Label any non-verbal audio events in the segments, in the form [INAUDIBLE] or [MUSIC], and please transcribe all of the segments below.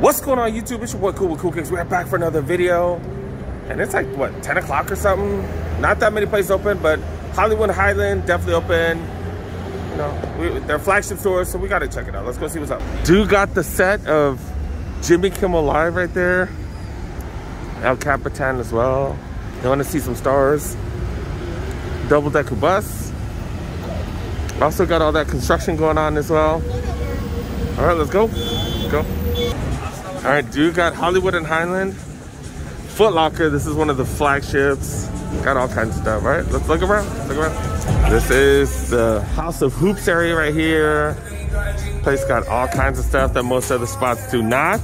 What's going on YouTube? It's your boy Ku with Ku Kicks. We're back for another video. And it's like, what, 10 o'clock or something? Not that many places open, but Hollywood Highland definitely open. You know, we, they're flagship stores, so we gotta check it out. Let's go see what's up. Dude got the set of Jimmy Kimmel Live right there. El Capitan as well. You wanna see some stars? Double decker bus. Also got all that construction going on as well. All right, let's go. Go. All right, dude got Hollywood and Highland. Foot Locker, this is one of the flagships. Got all kinds of stuff, all right? Let's look around, look around. This is the House of Hoops area right here. Place got all kinds of stuff that most other spots do not.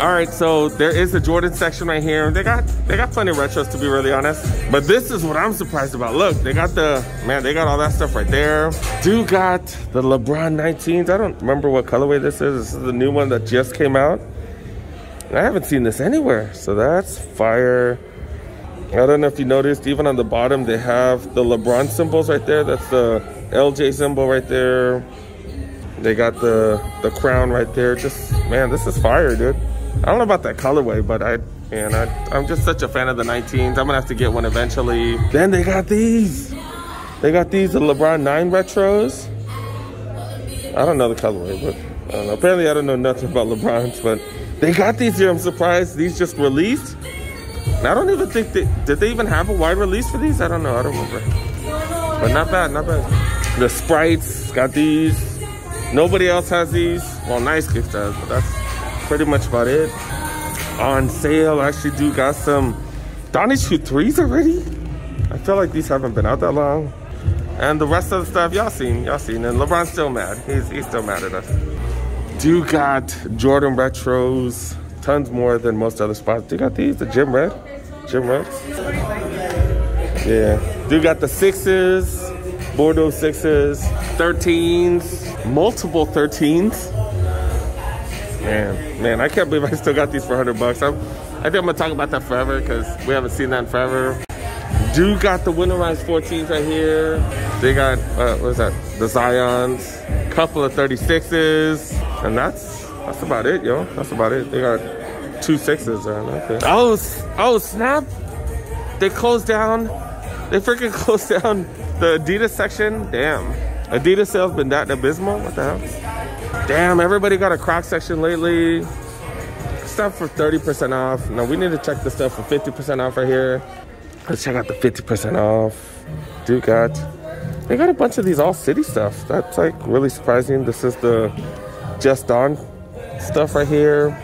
All right, so there is the Jordan section right here. They got they got plenty of retros to be really honest. But this is what I'm surprised about. Look, they got the man, they got all that stuff right there. Do got the LeBron 19s. I don't remember what colorway this is. This is the new one that just came out. I haven't seen this anywhere, so that's fire. I don't know if you noticed, even on the bottom, they have the LeBron symbols right there. That's the LJ symbol right there. They got the the crown right there. Just man, this is fire, dude. I don't know about that colorway, but I man, I, I'm just such a fan of the 19s. I'm gonna have to get one eventually. Then they got these. They got these the LeBron 9 retros. I don't know the colorway, but I don't know. Apparently, I don't know nothing about LeBrons, but they got these here. I'm surprised these just released. And I don't even think they did they even have a wide release for these. I don't know. I don't remember. But not bad, not bad. The sprites got these. Nobody else has these. Well, Nice Kicks does, but that's pretty much about it. On sale, I actually do got some Donnie Shoot 3s already. I feel like these haven't been out that long. And the rest of the stuff, y'all seen, y'all seen. And LeBron's still mad. He's, he's still mad at us. Do got Jordan Retros. Tons more than most other spots. Do got these, the Gym Red. Gym Reds. Yeah. Do got the sixes, Bordeaux sixes, 13s, multiple 13s. Man, man, I can't believe I still got these for 100 bucks. I'm, I think I'm gonna talk about that forever because we haven't seen that in forever. Do got the winterized 14s right here. They got, uh, what is that? The Zions, couple of 36s, and that's that's about it, yo. That's about it. They got two sixes there. Okay. Oh, oh, snap! They closed down. They freaking [LAUGHS] closed down the Adidas section. Damn. Adidas sales been that abysmal? What the hell? Damn, everybody got a Croc section lately. Stuff for 30% off. No, we need to check the stuff for 50% off right here. Let's check out the 50% off. Dude got, they got a bunch of these all city stuff. That's like really surprising. This is the Just Don stuff right here.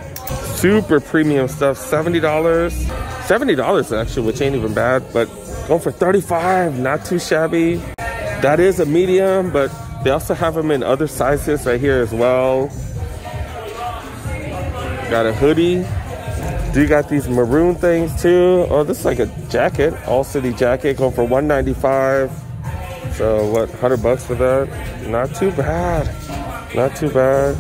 Super premium stuff, $70. $70 actually, which ain't even bad, but going for 35 not too shabby. That is a medium, but they also have them in other sizes right here as well. Got a hoodie. Do you got these maroon things too? Oh, this is like a jacket, all city jacket, going for 195. So what, 100 bucks for that? Not too bad. Not too bad.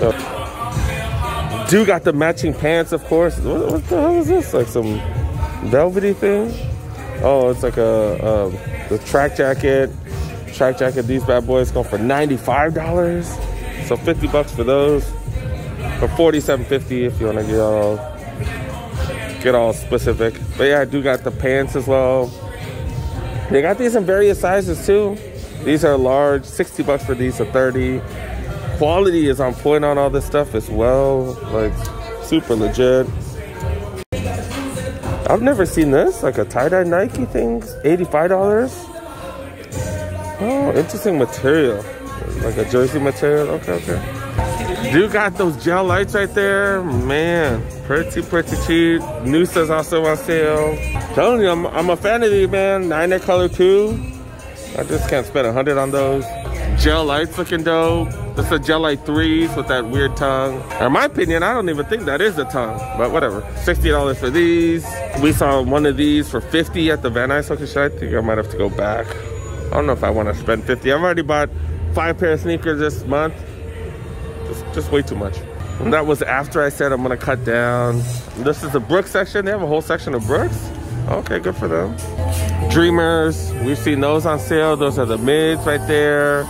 So, do got the matching pants, of course. What, what, the hell is this? Like some velvety thing? Oh, it's like a, um, the track jacket. Track jacket, these bad boys go for $95. So 50 bucks for those. For 47.50 if you want to get all get all specific. But yeah, I do got the pants as well. They got these in various sizes too. These are large, 60 bucks for these, so 30. Quality is on point on all this stuff as well. Like super legit. I've never seen this, like a tie-dye Nike thing, $85. Oh, interesting material. Like a jersey material, okay, okay. Do got those gel lights right there. Man, pretty, pretty cheap. Noosa's also on sale. Telling you, I'm, I'm a fan of these, man. Niner color too. I just can't spend a 100 on those. Gel lights looking dope. Is a light threes with that weird tongue. In my opinion, I don't even think that is a tongue, but whatever. $60 for these. We saw one of these for 50 at the Van Nuys location. I think I might have to go back. I don't know if I want to spend 50. I've already bought five pair of sneakers this month. Just, just way too much. And that was after I said I'm gonna cut down. This is the Brooks section. They have a whole section of Brooks. Okay, good for them. Dreamers, we've seen those on sale. Those are the mids right there.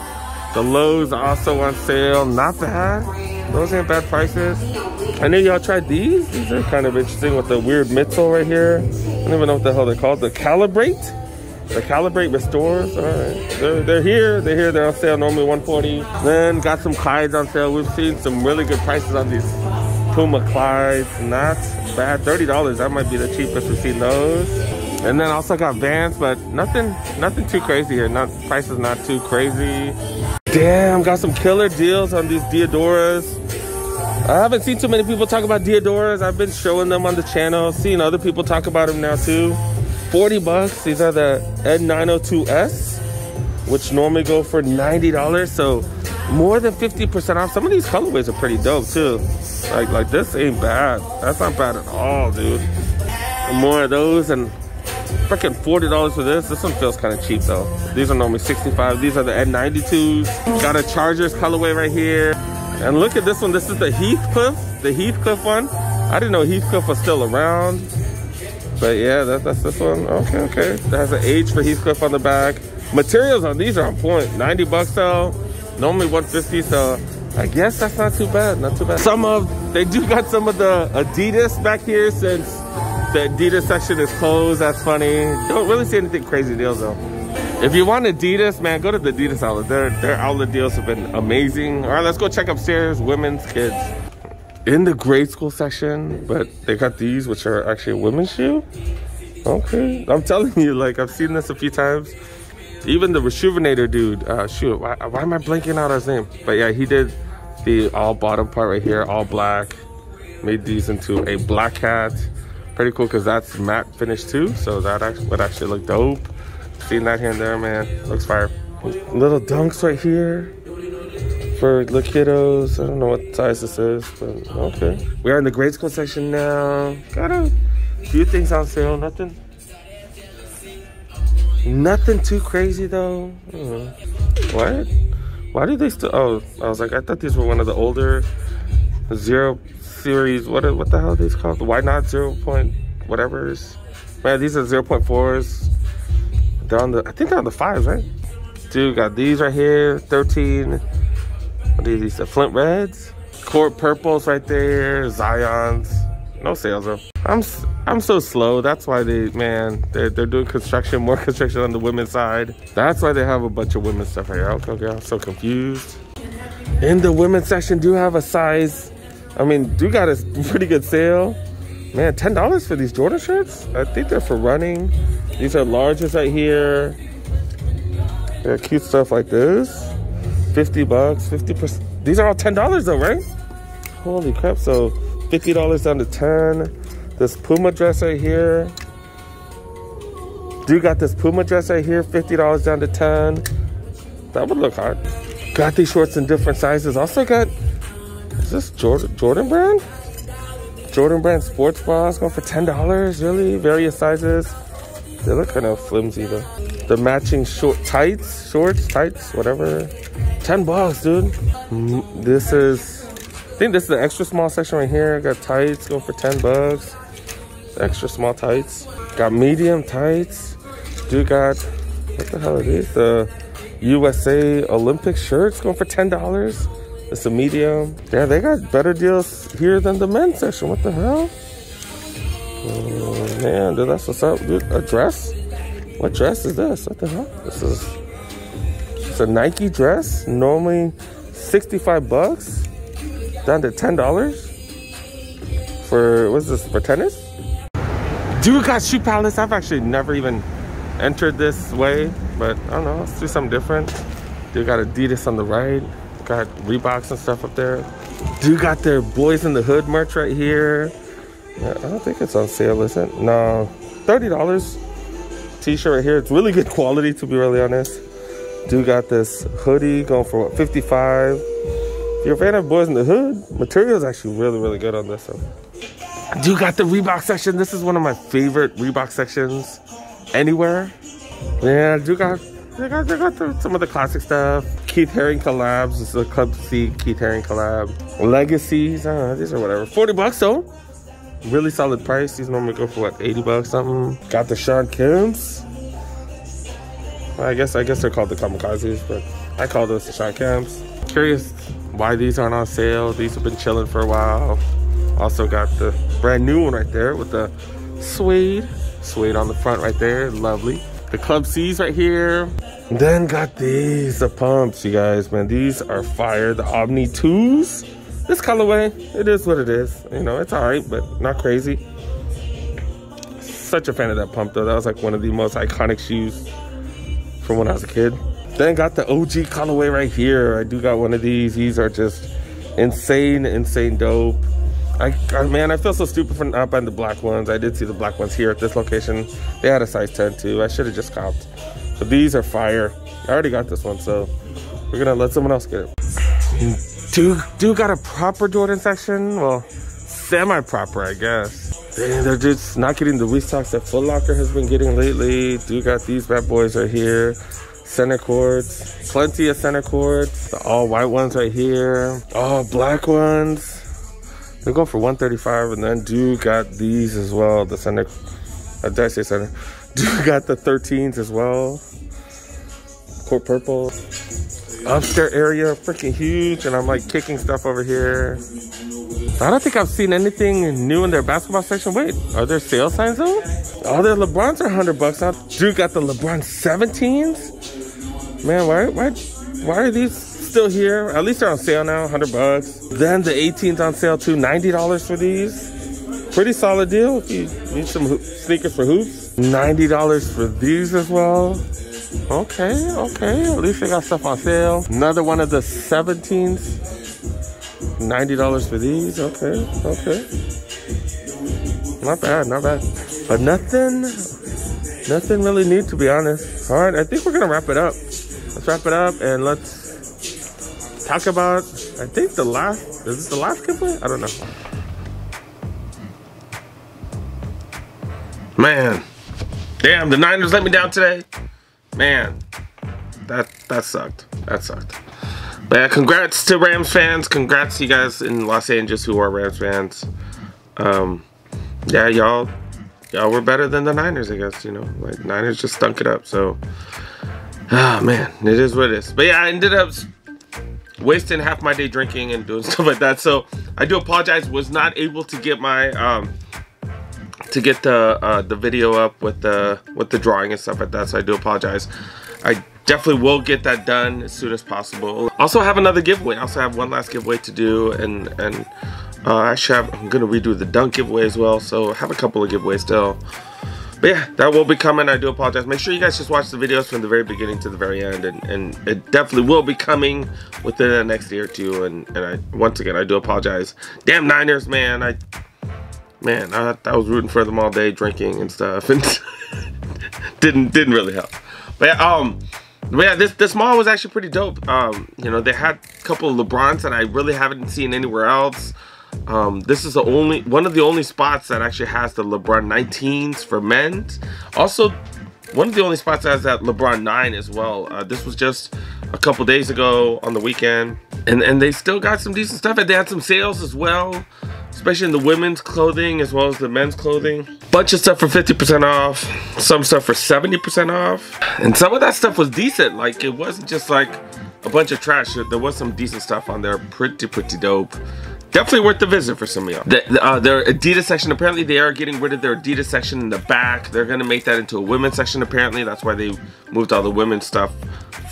The lows also on sale. Not bad. Those ain't bad prices. I know y'all tried these. These are kind of interesting with the weird midsole right here. I don't even know what the hell they're called. The Calibrate. The Calibrate Restores. All right. They're, they're here. They're here. They're on sale. Normally 140 Then got some Clydes on sale. We've seen some really good prices on these Puma Clydes. Not bad. $30. That might be the cheapest we've seen those. And then also got Vans, but nothing nothing too crazy here. Not prices not too crazy. Damn, got some killer deals on these Diadoras. I haven't seen too many people talk about Diadoras. I've been showing them on the channel, seeing other people talk about them now too. 40 bucks. These are the N902S, which normally go for $90. So more than 50% off. Some of these colorways are pretty dope too. Like, like this ain't bad. That's not bad at all, dude. More of those and freaking $40 for this. This one feels kind of cheap though. These are normally 65. These are the N92s. Got a Chargers colorway right here. And look at this one. This is the Heathcliff, the Heathcliff one. I didn't know Heathcliff was still around. But yeah, that, that's this one. Okay, okay. That has an H for Heathcliff on the back. Materials on these are on point. 90 bucks though. Normally 150, so I guess that's not too bad. Not too bad. Some of they do got some of the Adidas back here since the Adidas section is closed. That's funny. Don't really see anything crazy deals though. If you want Adidas, man, go to the Adidas outlet. Their, their outlet deals have been amazing. All right, let's go check upstairs. Women's, kids. In the grade school section, but they got these, which are actually a women's shoe. Okay. I'm telling you, like, I've seen this a few times. Even the Reshoevn8r dude, uh, shoot, why, why am I blanking out his name? But yeah, he did the all bottom part right here, all black. Made these into a black hat pretty cool because that's matte finish too. So that actually would actually look dope. Seeing that here and there, man, looks fire. Little dunks right here for the kiddos. I don't know what size this is, but okay. We are in the grade school section now. Got a few things on sale. Nothing, nothing too crazy though. Hmm. What? Why did they still? Oh, I was like, I thought these were one of the older zero series. What what the hell are these called? Why not zero point whatever's? Man, these are zero point fours. They're on the I think they're on the fives, right? Dude, got these right here, 13. What are these? The Flint Reds, Court Purples right there, Zions. No sales though. I'm I'm so slow. That's why they man they're they're doing construction, more construction on the women's side. That's why they have a bunch of women's stuff right here. Okay, okay, I'm so confused. In the women's section, do you have a size I mean, do got a pretty good sale. Man, $10 for these Jordan shirts? I think they're for running. These are larges right here. They're cute stuff like this. 50 bucks, 50%. These are all $10 though, right? Holy crap. So $50 down to 10. This Puma dress right here. Do got this Puma dress right here, $50 down to 10. That would look hard. Got these shorts in different sizes. Also got is this Jordan, Jordan brand? Jordan brand sports bras going for $10, really? Various sizes. They look kind of flimsy though. The matching short tights, shorts, tights, whatever. 10 bucks, dude. Mm, this is, I think this is the extra small section right here. Got tights going for 10 bucks. Extra small tights. Got medium tights. Dude got, what the hell are these? The USA Olympic shirts going for $10. It's a medium. Yeah, they got better deals here than the men's section. What the hell? Oh, man, dude, that's what's up. Dude, a dress? What dress is this? What the hell? This is it's a Nike dress. Normally 65 bucks. Down to $10 for what's this for tennis? Dude got Shoe Palace. I've actually never even entered this way, but I don't know. Let's do something different. Dude got Adidas on the right. Got Reeboks and stuff up there. Dude got their Boys in the Hood merch right here. Yeah, I don't think it's on sale, is it? No, $30 t-shirt right here. It's really good quality, to be really honest. Dude got this hoodie going for what, 55 If you're a fan of Boys in the Hood, material is actually really, really good on this one. Dude got the Reebok section. This is one of my favorite Reebok sections anywhere. Yeah, dude got they got, they got the, some of the classic stuff. Keith Haring collabs. This is a Club C Keith Haring collab. Legacies. Uh, these are whatever. 40 bucks though. Really solid price. These normally go for what, 80 bucks something. Got the Shawn Kemp's. I guess I guess they're called the kamikazes, but I call those the Shawn Kemp's. Curious why these aren't on sale. These have been chilling for a while. Also got the brand new one right there with the suede. Suede on the front right there, lovely. The Club C's right here. Then got these, the pumps, you guys, man. These are fire, the Omni 2s. This colorway, it is what it is. You know, it's all right, but not crazy. Such a fan of that pump though. That was like one of the most iconic shoes from when I was a kid. Then got the OG colorway right here. I do got one of these. These are just insane, insane dope. I, I, man, I feel so stupid for not buying the black ones. I did see the black ones here at this location. They had a size 10 too. I should have just copped. But these are fire. I already got this one, so we're gonna let someone else get it. Do do got a proper Jordan section? Well, semi-proper, I guess. Dang, they're just not getting the restocks that Foot Locker has been getting lately. Do got these bad boys right here center courts, plenty of center courts. The all white ones right here, all black ones. They go for 135 and then do got these as well. The center, uh, did I say center? [LAUGHS] Got the 13s as well. Court purple. Upstairs area, freaking huge. And I'm like kicking stuff over here. I don't think I've seen anything new in their basketball section. Wait, are there sale signs though? All their LeBrons are 100 bucks now. Drew got the LeBron 17s. Man, why, why, why are these still here? At least they're on sale now, 100 bucks. Then the 18's on sale too, $90 for these. Pretty solid deal if you need some sneakers for hoops. $90 for these as well. Okay, okay, at least they got stuff on sale. Another one of the 17s. $90 for these, okay, okay. Not bad, not bad. But nothing, nothing really new to be honest. All right, I think we're gonna wrap it up let's wrap it up and let's talk about, I think the last, is this the last giveaway? I don't know. Man, damn, the Niners let me down today. Man, that that sucked. That sucked. But yeah, congrats to Rams fans. Congrats to you guys in Los Angeles who are Rams fans. Um, yeah, y'all, y'all were better than the Niners, I guess. You know, like Niners just stunk it up. So Ah, man, it is what it is. But yeah, I ended up wasting half my day drinking and doing [LAUGHS] stuff like that. So I do apologize. Was not able to get my um to get the uh, the video up with the with the drawing and stuff like that. So I do apologize. I definitely will get that done as soon as possible. Also have another giveaway. I also have one last giveaway to do and and uh, actually have, I'm gonna redo the dunk giveaway as well. So I have a couple of giveaways still. But yeah, that will be coming. I do apologize. Make sure you guys just watch the videos from the very beginning to the very end. And, and it definitely will be coming within the next year or two. And, and I once again, I do apologize. Damn Niners, man. I Man, I, I was rooting for them all day, drinking and stuff. And [LAUGHS] didn't didn't really help. But yeah, um... But yeah, this this mall was actually pretty dope. Um, you know, they had a couple of LeBrons that I really haven't seen anywhere else. Um, this is the only one of the only spots that actually has the LeBron 19s for men. Also, one of the only spots that has that LeBron 9 as well. Uh, this was just a couple days ago on the weekend. And, and they still got some decent stuff. And they had some sales as well. Especially in the women's clothing as well as the men's clothing. Bunch of stuff for 50% off. Some stuff for 70% off. And some of that stuff was decent. Like it wasn't just like a bunch of trash. There was some decent stuff on there. Pretty, pretty dope. Definitely worth the visit for some of y'all. The, uh, their Adidas section, apparently they are getting rid of their Adidas section in the back. They're gonna make that into a women's section apparently. That's why they moved all the women's stuff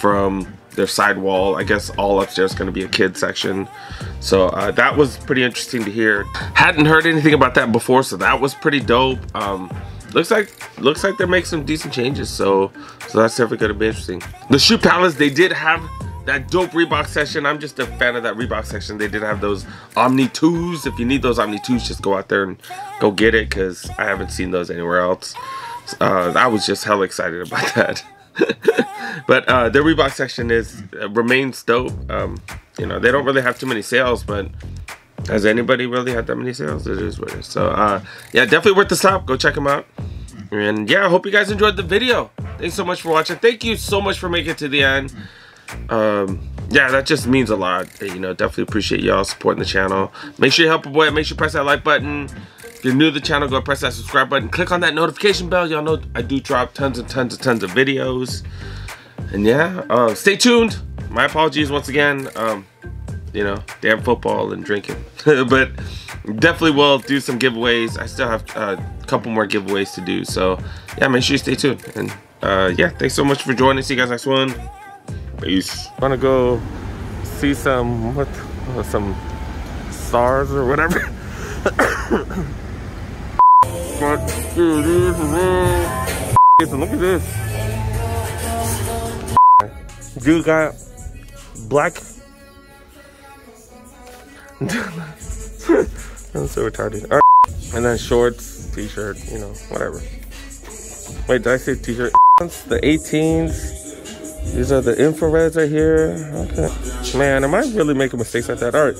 from their side wall. I guess all upstairs is gonna be a kid section. So uh, that was pretty interesting to hear. Hadn't heard anything about that before, so that was pretty dope. Um, looks like looks like they're making some decent changes, so so that's definitely gonna be interesting. The Shoe Palace, they did have that dope Reebok session. I'm just a fan of that Reebok section. They did have those Omni 2s. If you need those Omni 2s, just go out there and go get it because I haven't seen those anywhere else. Uh, I was just hell excited about [LAUGHS] that. [LAUGHS] but uh, the Reebok section is uh, remains dope. Um, you know, they don't really have too many sales, but has anybody really had that many sales? It is what it is. So, uh, yeah, definitely worth the stop. Go check them out. And yeah, I hope you guys enjoyed the video. Thanks so much for watching. Thank you so much for making it to the end um, yeah, that just means a lot. You know, definitely appreciate y'all supporting the channel. Make sure you help a boy. Make sure you press that like button. You're new to the channel, go press that subscribe button. Click on that notification bell. Y'all know I do drop tons and tons and tons of videos. And yeah, uh, stay tuned. my apologies once again. Um, you know, damn football and drinking. [LAUGHS] but definitely will do some giveaways. I still have uh, a couple more giveaways to do. So yeah, make sure you stay tuned. And uh, yeah, thanks so much for joining. See you guys next one. Peace. Wanna go see some what some stars or whatever. [COUGHS] [COUGHS] Look at this. Dude got black. [LAUGHS] I'm so retarded. And then shorts, t-shirt, you know, whatever. Wait, did I say t-shirt? The 18s. These are the infrareds right here. Okay. Man, am I really making mistakes like that? All right.